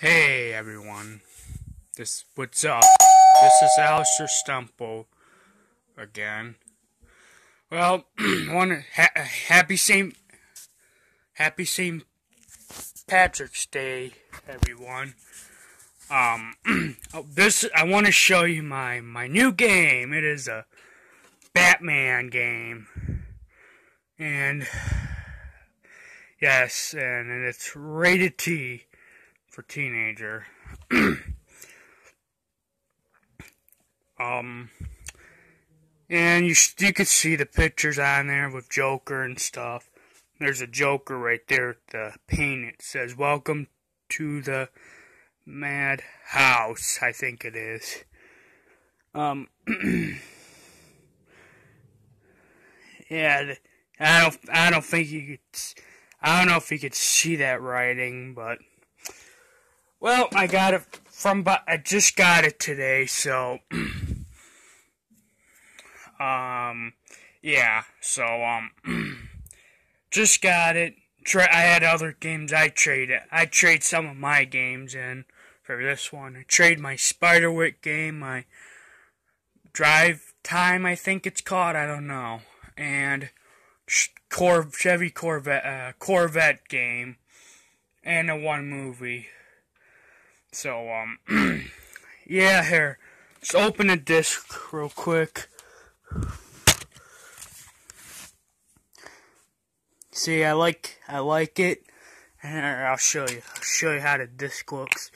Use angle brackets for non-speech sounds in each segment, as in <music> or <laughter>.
Hey everyone, this what's up? This is Alastair Stumpo again. Well, <clears throat> one ha happy Saint Happy Saint Patrick's Day, everyone. Um, <clears throat> oh, this I want to show you my my new game. It is a Batman game, and <sighs> yes, and, and it's rated T for teenager. <clears throat> um, and you you could see the pictures on there with Joker and stuff. There's a Joker right there at the paint. It says, "Welcome to the Mad House." I think it is. Um. <clears throat> yeah, I don't. I don't think you could. I don't know if you could see that writing, but well, I got it from, but I just got it today, so, <clears throat> um, yeah, so, um, <clears throat> just got it. Tra- I had other games I traded. I trade some of my games in for this one. I trade my Spiderwick game, my Drive Time, I think it's called. I don't know, and Cor- Chevy Corvette uh, Corvette game, and a one movie. So, um, <clears throat> yeah, here. Let's open the disc real quick. See, I like, I like it. And I'll show you. I'll show you how the disc looks.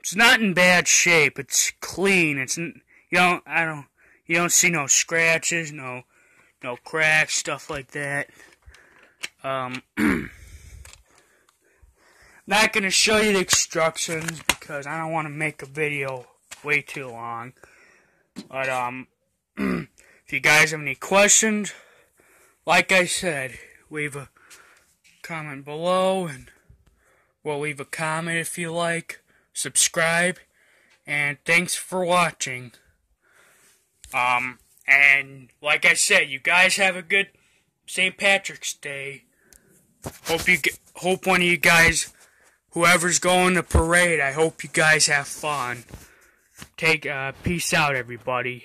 It's not in bad shape. It's clean. It's, you don't, I don't, you don't see no scratches, no, no cracks, stuff like that. Um, <clears throat> not going to show you the instructions because I don't want to make a video way too long. But, um, <clears throat> if you guys have any questions, like I said, leave a comment below and we'll leave a comment if you like. Subscribe. And thanks for watching. Um, and like I said, you guys have a good St. Patrick's Day. Hope you get, hope one of you guys whoever's going to parade, I hope you guys have fun. Take uh, peace out, everybody.